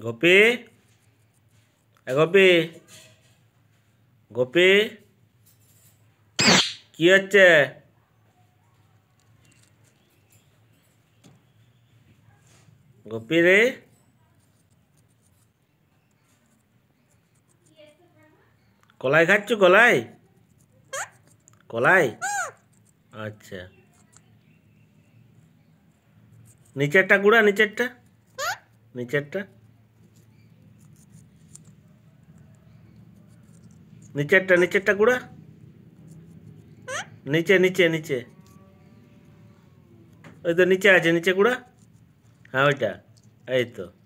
গোপী গোপী গোপী, কি হচ্ছে? গোপী রে? কলাই খাচ্ছ কলাই? কলাই? আচ্ছা। নিচেরটা গুড়া, নিচেরটা? নিচেরটা? নিচেরটা নিচেরটা গুড়া। নিচে নিচে নিচে। ওই তো নিচে আছে, নিচে গুড়া। হ্যাঁ ওইটা। এই তো।